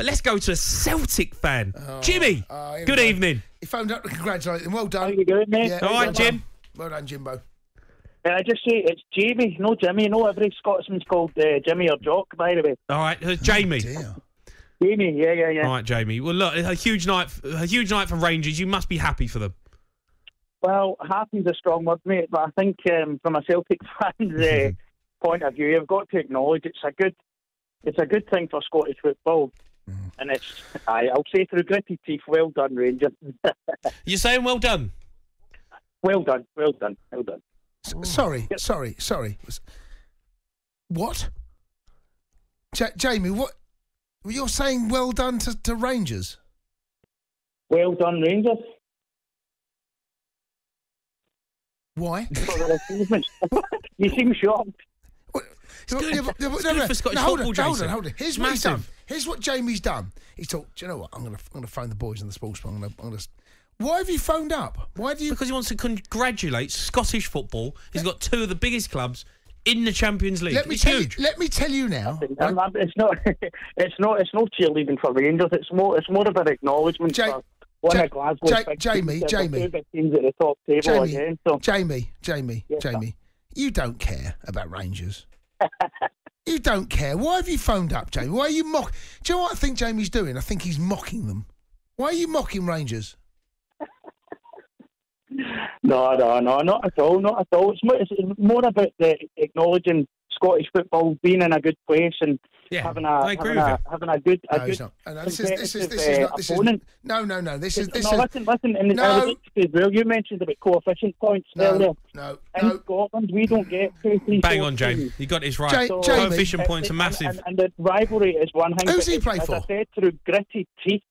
But let's go to a Celtic fan. Jimmy, oh, here we good go. evening. He phoned up to congratulate him. Well done. How you doing, mate? Yeah, All right, well Jim. done. Well done, Jimbo. Uh, I just say it's Jamie, no Jimmy. No, every Scotsman's called uh, Jimmy or Jock, by the way. All right, uh, Jamie. Dear. Jamie, yeah, yeah, yeah. All right, Jamie. Well, look, a huge night, a huge night for Rangers. You must be happy for them. Well, happy's a strong word, mate, but I think um, from a Celtic fan's uh, point of view, you've got to acknowledge it's a good, it's a good thing for Scottish football, Mm. and it's, I, I'll say through gritty teeth, well done, Rangers. You're saying well done. well done, well done, well done. S- sorry, sorry, sorry. What? Ja- Jamie, what? You're saying well done to, to Rangers? Well done, Rangers. Why? for their achievements. you seem shocked. What? good. Yeah, but- yeah, but- no, no, for Scottish no, hold on, hold on, hold on. Here's It's what he's done. Massive. Here's what Jamie's done. He's thought, do you know what? I'm gonna, I'm gonna phone the boys in the sports bar. I'm gonna, I'm gonna. Why have you phoned up? Why do you? Because he wants to congratulate Scottish football. He's got two of the biggest clubs in the Champions League. let me it's tell huge. you. Let me tell you now. I'm- I'm- it's not. It's not. It's no cheerleading for Rangers. It's more. It's more of an acknowledgement Ja- for one Ja- of Glasgow's Ja- big Jamie, teams. Jamie. big teams at the top table Jamie, again. So Jamie, Jamie, Yes, sir. Jamie, you don't care about Rangers. you don't care. Why have you phoned up, Jamie? Why are you mock? Do you know what I think Jamie's doing? I think he's mocking them. Why are you mocking Rangers? no, no, no, not at all. Not at all. It's more, it's more about the acknowledging Scottish football being in a good place and Yeah, having a I agree having, a, having a good a No, good it's not. No, this is this is this is not. uh, This is opponent. no, no, no. This is this no, is listen, listen. And No. I as well. You mentioned about coefficient points no, earlier. no, In no. Scotland, we don't get two, three, Bang four on, Jamie. You got this right. Ja- So- Jamie. Coefficient points are massive. And, and the rivalry is one thing. Who's he play for? I said, through gritty teeth,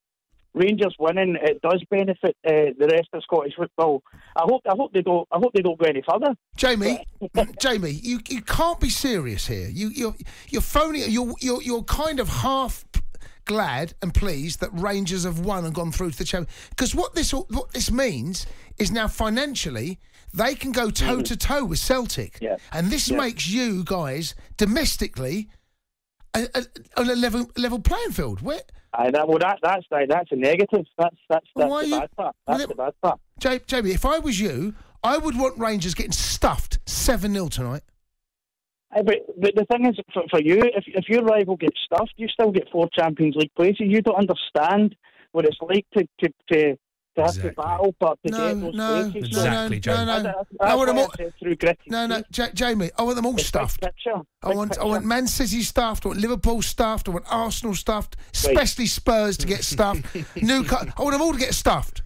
Rangers winning it does benefit uh, the rest of Scottish football. I hope. I hope they don't. I hope they don't go any further. Jamie, Jamie, you, you can't be serious here. You you're you're phoning. You're you're you're kind of half glad and pleased that Rangers have won and gone through to the champion. Because what this what this means is now financially they can go toe to toe with Celtic, Yeah. and this Yeah. makes you guys domestically a, a, on a level level playing field. Where Aye, that, well, that, that's that's a negative. That's that's that's why the you- bad part. That's it- the bad part. Ja- Jamie, if I was you, I would want Rangers getting stuffed seven 0 tonight. But, but the thing is, for, for you, if, if your rival gets stuffed, you still get four Champions League places. You don't understand what it's like to to, to, to have Exactly. to battle for to No, get those no, places. no, Exactly, no, Jamie. no, no. That's, I want them all- I through gritty No, no, teeth. Jamie, I want them all It's stuffed. picture. I Big want, I want Man City stuffed. I want Liverpool stuffed. I want Arsenal stuffed. Especially Spurs to get stuffed. Newcastle. I want them all to get stuffed.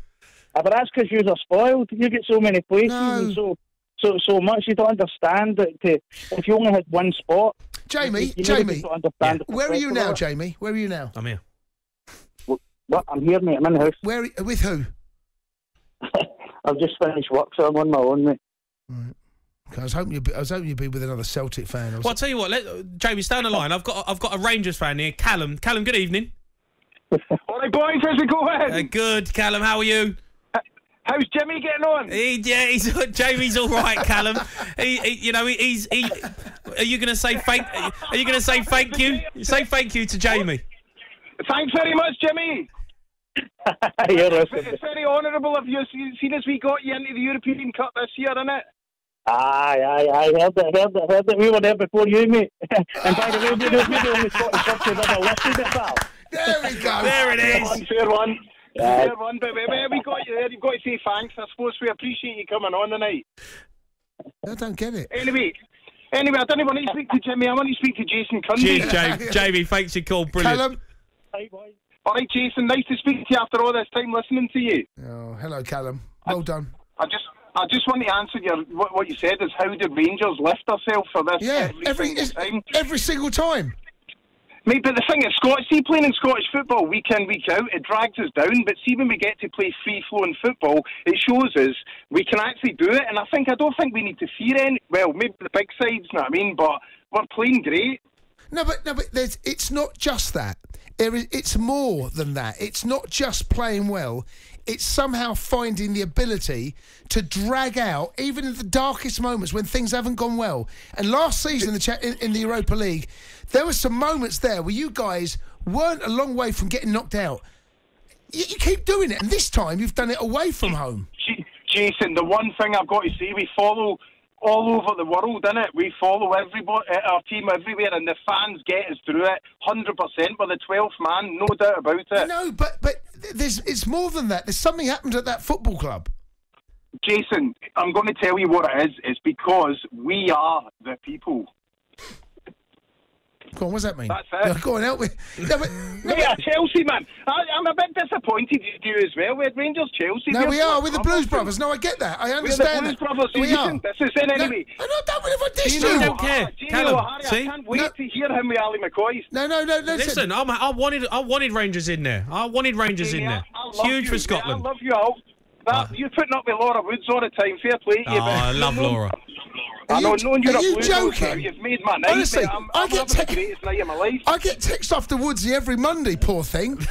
Ah, but that's because you're spoiled. You get so many places No. and so so so much. You don't understand that to, if you only had one spot. Jamie, you, you Jamie, really don't understand the where are you now, Jamie? Where are you now? I'm here. of. What? I'm here, mate. I'm in the house. Where with who? I've just finished work, so I'm on my own, mate. Okay, I was hoping you'd be, I was hoping you'd be with another Celtic fan. I was- Well, I'll tell you what, let, Jamie, stay on the line. I've got I've got a Rangers fan here, Callum. Callum, good evening. All right, boys, how's it going? Uh, good, Callum. How are you? How's Jimmy getting on? He, yeah, he's Jamie's all right, Callum. He, he, you know, he, he's. He, are you going to say thank? Are you going to say thank you? Say thank you to Jamie. Thanks very much, Jimmy. You're It's, listening. it's very honourable of you, seeing as we got you into the European Cup this year, innit? Aye, aye, aye. Heard it, heard it, heard it. We were there before you, mate. and by the way, we're the, we're the only Scottish club to have ever lifted it, pal. there we go. There it Fair one, fair one. Aye. Fair one, but we, we got you there. You've got to say thanks. I suppose we appreciate you coming on tonight. I don't get it. Anyway, anyway, I don't want to speak to Jimmy. I want to speak to Jason Cundy. Cheers, Jamie. Jamie, thanks for your call. Brilliant. Callum. Aye, boys. All right, Jason, nice to speak to you after all this time listening to you. Oh, hello, Callum. Well done. I just, I just want to answer your what, what you said is how did Rangers lift ourselves for this Yeah, every, every single time? every single time. Mate, but the thing is, Scottish, see, playing in Scottish football week in, week out, it drags us down. But see, when we get to play free flowing football, it shows us we can actually do it. And I think, I don't think we need to fear any, well, maybe the big sides, you know what I mean? But we're playing great. No, but no, but there's. It's not just that. It's more than that. It's not just playing well. It's somehow finding the ability to drag out, even in the darkest moments when things haven't gone well. And last season in the in, in the Europa League, there were some moments there where you guys weren't a long way from getting knocked out. You, you keep doing it, and this time you've done it away from home. Jason, the one thing I've got to say, we follow all over the world, innit? We follow everybody, uh, our team everywhere, and the fans get us through it, hundred percent. We're the twelfth man, no doubt about it. No, but but there's it's more than that. There's something happened at that football club. Jason, I'm going to tell you what it is. It's because we are the people. Go on, what's that mean? That's it. No, go on, help me. No, but, no, We are Chelsea, man. I, I'm a bit disappointed you as well. We're Rangers, Chelsea. no, We're we are. Blues We're the Blues man. Brothers. No, I get that. I We're the understand Blues that. Brothers. we are. Listen, This is it No, anyway. I don't, don't if I diss You you. don't care. Jamie Callum, O'Hara, see? I can't wait No. to hear him with Ally McCoist. No, no, no, no. Listen, I'm, I wanted I wanted Rangers in there. I wanted Rangers in there. I- I It's huge you, for mate. Scotland. I love you all. That, Ah. you're putting up with Laura Woods all the time. Fair play to you. Oh, I love Laura. I Are know, you- knowing you're are you joking? You've made my night. Honestly. I'm, I I'm get having te- the greatest night of my life. I get text off the Woodsy every Monday. Poor thing.